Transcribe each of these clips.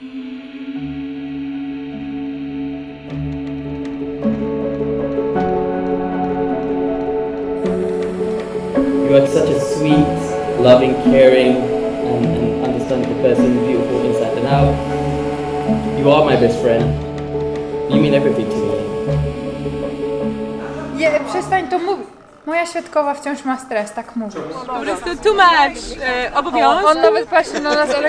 You are such a sweet, loving, caring, and, and understanding person, beautiful inside and out. You are my best friend. You mean everything to me. Je, przestań to mówić. Moja świadkowa wciąż ma stres, tak mówi. Po prostu too much e, obowiązków. On nawet patrzy na nas, ale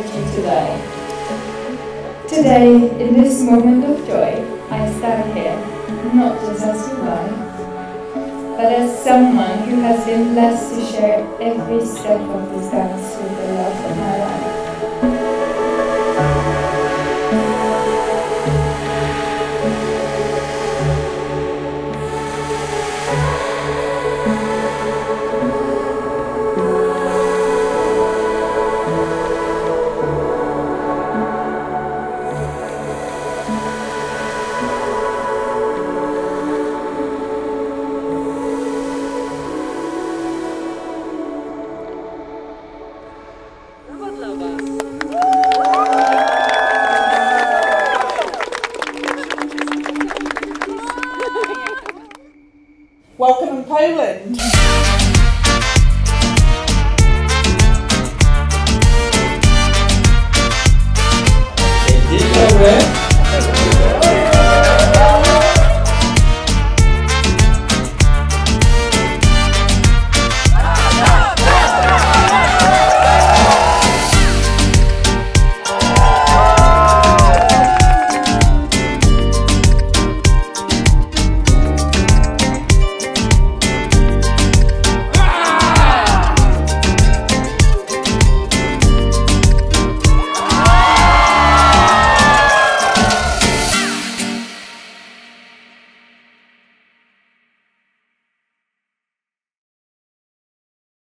you today. Today, in this moment of joy, I stand here, not just as your wife, but as someone who has been blessed to share every step of this dance Welcome in Poland.